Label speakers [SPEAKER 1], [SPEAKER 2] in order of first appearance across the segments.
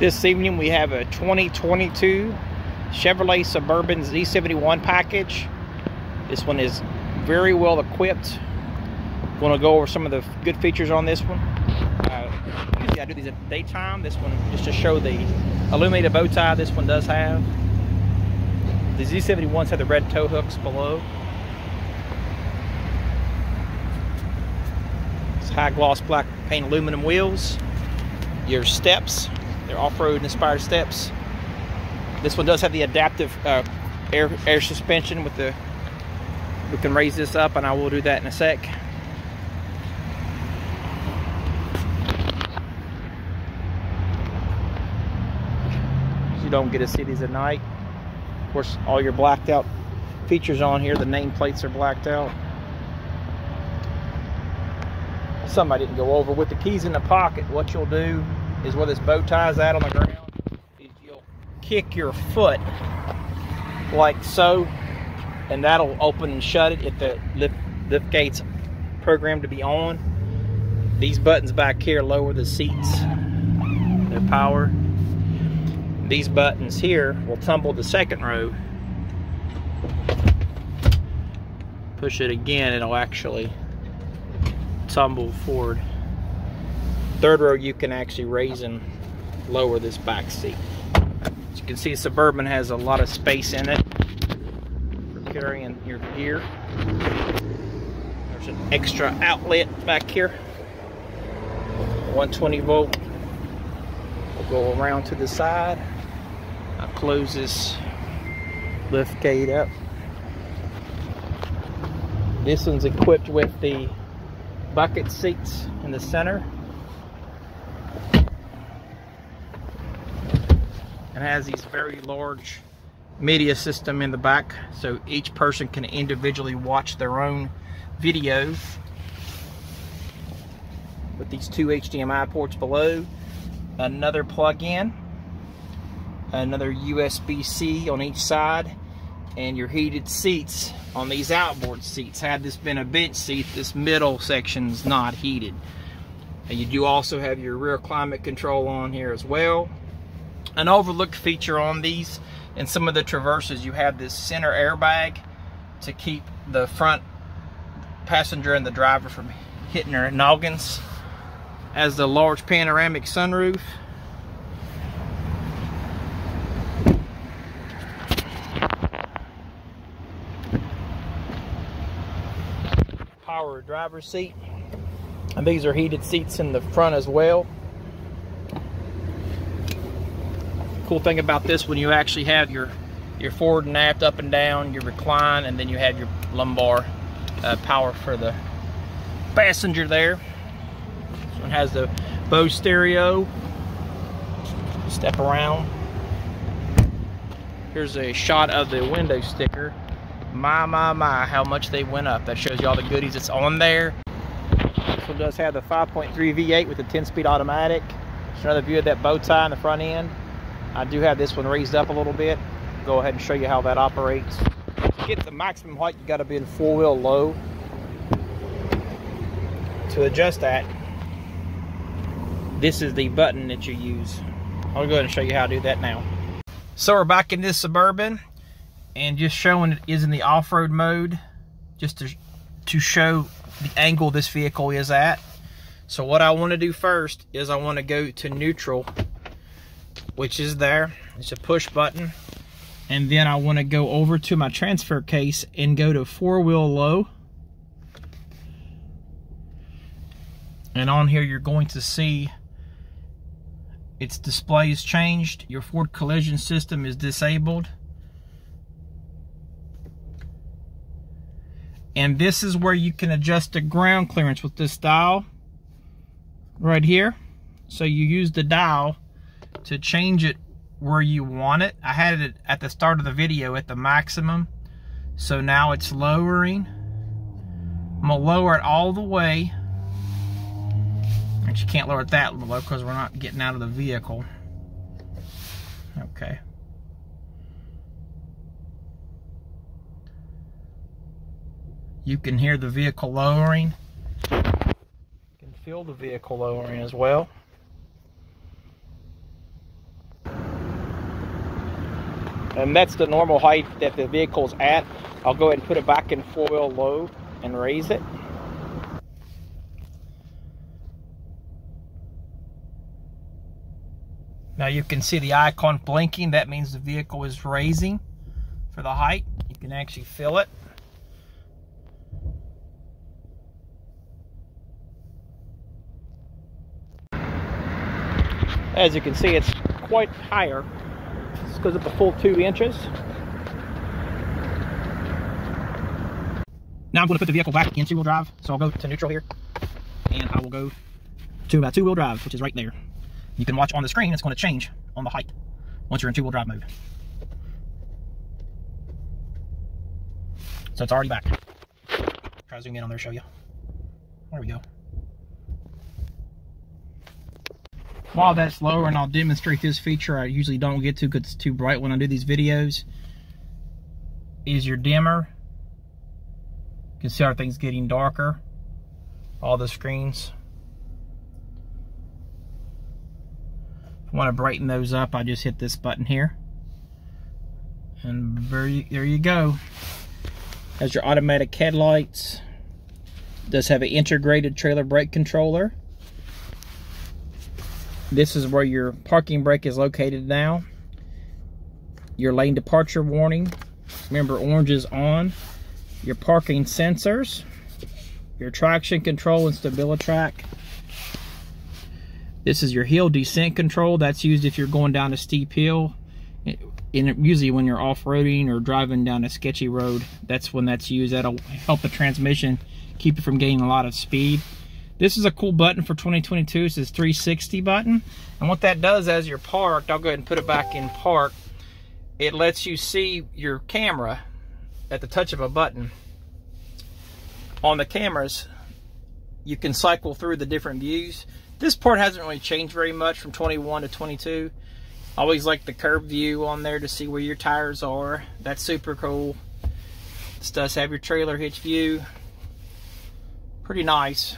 [SPEAKER 1] This evening we have a 2022 Chevrolet Suburban Z71 package. This one is very well equipped. Going to go over some of the good features on this one. Uh, usually I do these at daytime. This one, just to show the illuminated bow tie, this one does have. The Z71s have the red tow hooks below. It's high gloss black paint aluminum wheels. Your steps they're off-road inspired steps. This one does have the adaptive uh, air, air suspension with the, we can raise this up and I will do that in a sec. you don't get to see these at night. Of course, all your blacked out features on here, the nameplates are blacked out. Something I didn't go over. With the keys in the pocket, what you'll do is where this bow tie is at on the ground. Is you'll kick your foot like so and that'll open and shut it if the lift, lift gates programmed to be on. These buttons back here lower the seats. The power. These buttons here will tumble the second row. Push it again it'll actually tumble forward third row you can actually raise and lower this back seat. As you can see Suburban has a lot of space in it for carrying your gear. There's an extra outlet back here. 120 volt. We'll go around to the side. I'll close this lift gate up. This one's equipped with the bucket seats in the center and has these very large media system in the back so each person can individually watch their own videos with these two HDMI ports below another plug-in another USB-C on each side and your heated seats on these outboard seats. Had this been a bench seat this middle section's not heated. And you do also have your rear climate control on here as well an overlooked feature on these and some of the traverses. You have this center airbag to keep the front passenger and the driver from hitting their noggins. As the large panoramic sunroof. Power driver seat. And these are heated seats in the front as well cool thing about this when you actually have your your forward and aft up and down, your recline, and then you have your lumbar uh, power for the passenger there. This one has the Bose stereo. Step around. Here's a shot of the window sticker. My, my, my, how much they went up. That shows you all the goodies that's on there. This one does have the 5.3 V8 with the 10-speed automatic. Just another view of that bow tie in the front end. I do have this one raised up a little bit. Go ahead and show you how that operates. To get the maximum height, you got to be in four-wheel low. To adjust that, this is the button that you use. I'll go ahead and show you how to do that now. So we're back in this Suburban and just showing it is in the off-road mode just to, to show the angle this vehicle is at. So what I want to do first is I want to go to neutral which is there. It's a push button. And then I want to go over to my transfer case and go to four-wheel low. And on here, you're going to see its display is changed. Your forward collision system is disabled. And this is where you can adjust the ground clearance with this dial right here. So you use the dial to change it where you want it. I had it at the start of the video at the maximum. So now it's lowering. I'm gonna lower it all the way. Actually you can't lower it that low because we're not getting out of the vehicle. Okay. You can hear the vehicle lowering. You can feel the vehicle lowering as well. And that's the normal height that the vehicle's at. I'll go ahead and put it back in four-wheel low and raise it. Now you can see the icon blinking. That means the vehicle is raising for the height. You can actually feel it. As you can see, it's quite higher. This goes up a full two inches. Now I'm going to put the vehicle back in two-wheel drive. So I'll go to neutral here. And I will go to my two-wheel drive, which is right there. You can watch on the screen, it's going to change on the height once you're in two-wheel drive mode. So it's already back. Try to zoom in on there, show you. There we go. While that's lower, and I'll demonstrate this feature I usually don't get to because it's too bright when I do these videos, is your dimmer. You can see everything's getting darker. All the screens. If I want to brighten those up, I just hit this button here. And there you, there you go. Has your automatic headlights. Does have an integrated trailer brake controller. This is where your parking brake is located now. Your lane departure warning. Remember, orange is on. Your parking sensors. Your traction control and StabiliTrak. This is your hill descent control. That's used if you're going down a steep hill. And usually when you're off-roading or driving down a sketchy road, that's when that's used. That'll help the transmission keep it from gaining a lot of speed. This is a cool button for 2022. It says 360 button. And what that does as you're parked, I'll go ahead and put it back in park. It lets you see your camera at the touch of a button. On the cameras, you can cycle through the different views. This part hasn't really changed very much from 21 to 22. Always like the curb view on there to see where your tires are. That's super cool. This does have your trailer hitch view. Pretty nice.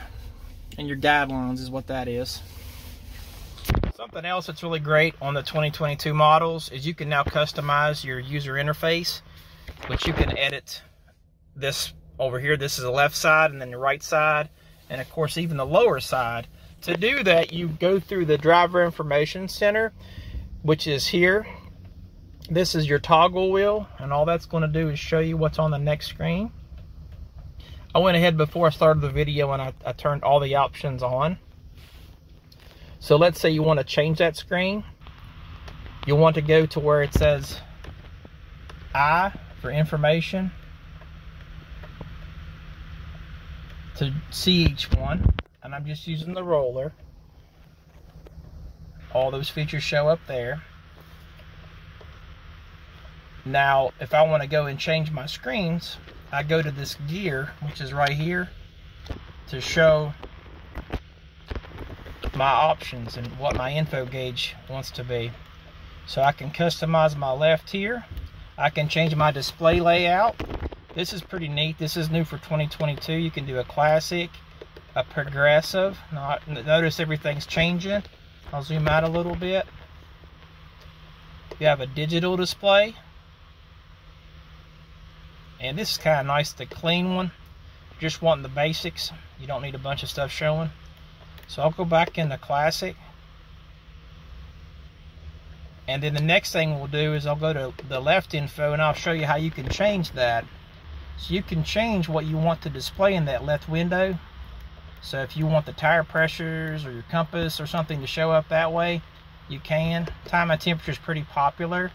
[SPEAKER 1] And your guidelines is what that is. Something else that's really great on the 2022 models is you can now customize your user interface, which you can edit this over here. This is the left side and then the right side. And of course, even the lower side. To do that, you go through the driver information center, which is here. This is your toggle wheel, and all that's going to do is show you what's on the next screen. I went ahead before I started the video and I, I turned all the options on. So let's say you want to change that screen. You'll want to go to where it says I for information to see each one and I'm just using the roller. All those features show up there. Now, if I want to go and change my screens, I go to this gear, which is right here, to show my options and what my info gauge wants to be. So I can customize my left here. I can change my display layout. This is pretty neat. This is new for 2022. You can do a classic, a progressive. Not, notice everything's changing. I'll zoom out a little bit. You have a digital display. And this is kind of nice, the clean one. Just wanting the basics. You don't need a bunch of stuff showing. So I'll go back in the classic. And then the next thing we'll do is I'll go to the left info and I'll show you how you can change that. So you can change what you want to display in that left window. So if you want the tire pressures or your compass or something to show up that way, you can. Time and temperature is pretty popular.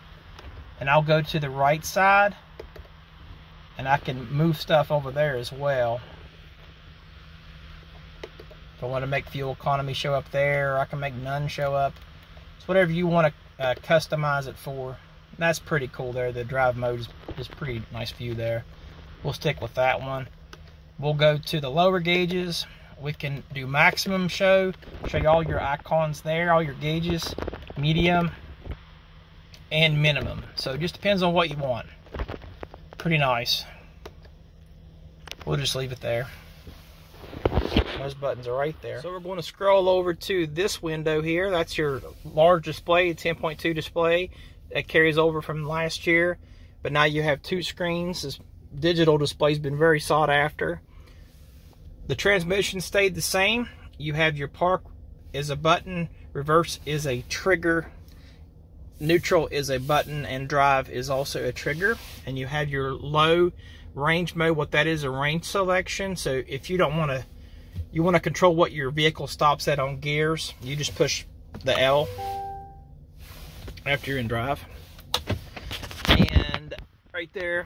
[SPEAKER 1] And I'll go to the right side and I can move stuff over there as well. If I want to make fuel economy show up there, I can make none show up. It's whatever you want to uh, customize it for. That's pretty cool there. The drive mode is, is pretty nice view there. We'll stick with that one. We'll go to the lower gauges we can do maximum show, show you all your icons there, all your gauges, medium, and minimum. So it just depends on what you want. Pretty nice. We'll just leave it there. Those buttons are right there. So we're going to scroll over to this window here. That's your large display, 10.2 display. that carries over from last year. But now you have two screens. This digital display's been very sought after. The transmission stayed the same. You have your park is a button, reverse is a trigger, neutral is a button, and drive is also a trigger. And you have your low range mode. What that is, a range selection. So if you don't want to, you want to control what your vehicle stops at on gears, you just push the L after you're in drive. And right there,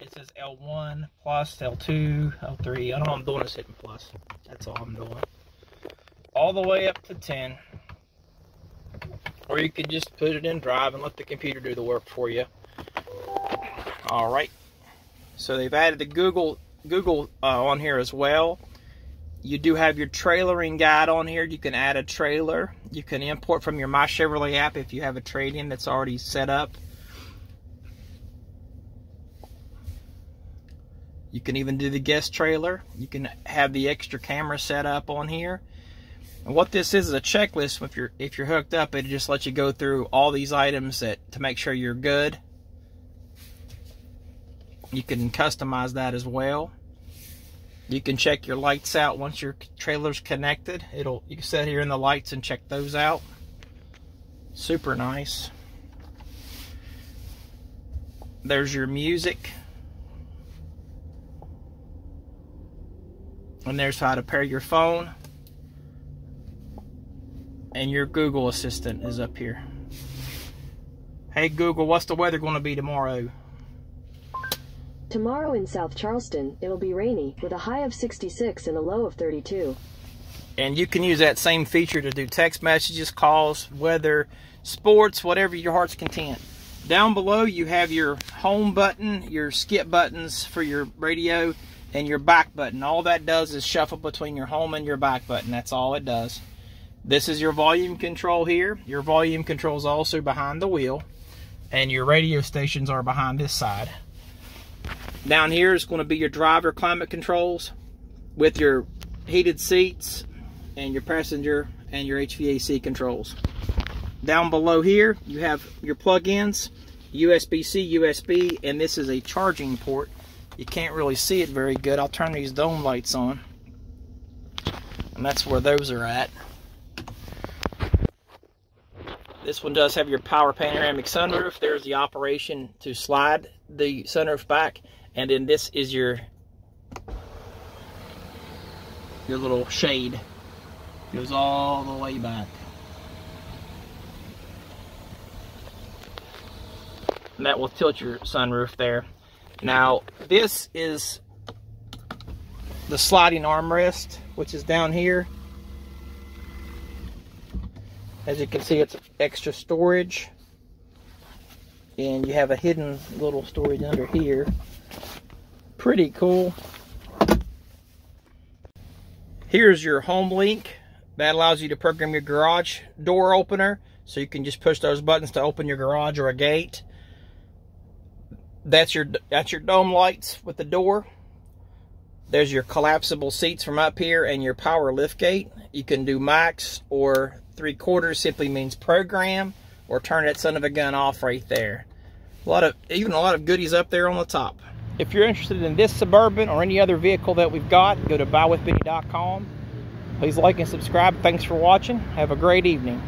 [SPEAKER 1] it says L1 plus, L2, L3. I don't know I'm doing this hitting plus. That's all I'm doing. All the way up to 10. Or you could just put it in drive and let the computer do the work for you. All right. So they've added the Google Google uh, on here as well. You do have your trailering guide on here. You can add a trailer. You can import from your My Chevrolet app if you have a trade-in that's already set up. You can even do the guest trailer. You can have the extra camera set up on here. And what this is is a checklist. If you're if you're hooked up, it just lets you go through all these items that to make sure you're good. You can customize that as well. You can check your lights out once your trailer's connected. It'll you can sit here in the lights and check those out. Super nice. There's your music. And there's how to pair your phone. And your Google Assistant is up here. Hey Google, what's the weather going to be tomorrow?
[SPEAKER 2] Tomorrow in South Charleston, it'll be rainy with a high of 66 and a low of 32.
[SPEAKER 1] And you can use that same feature to do text messages, calls, weather, sports, whatever your heart's content. Down below, you have your home button, your skip buttons for your radio, and your back button. All that does is shuffle between your home and your back button. That's all it does. This is your volume control here. Your volume control is also behind the wheel. And your radio stations are behind this side. Down here is going to be your driver climate controls with your heated seats and your passenger and your HVAC controls. Down below here, you have your plug-ins, USB-C, USB, and this is a charging port. You can't really see it very good. I'll turn these dome lights on. And that's where those are at. This one does have your power panoramic sunroof. There's the operation to slide the sunroof back. And then this is your your little shade. Goes all the way back. And that will tilt your sunroof there. Now this is the sliding armrest which is down here as you can see it's extra storage and you have a hidden little storage under here pretty cool. Here's your HomeLink. That allows you to program your garage door opener. So you can just push those buttons to open your garage or a gate. That's your that's your dome lights with the door. There's your collapsible seats from up here and your power lift gate. You can do max or three quarters simply means program or turn that son of a gun off right there. A lot of even a lot of goodies up there on the top. If you're interested in this Suburban or any other vehicle that we've got, go to buywithbenny.com. Please like and subscribe. Thanks for watching. Have a great evening.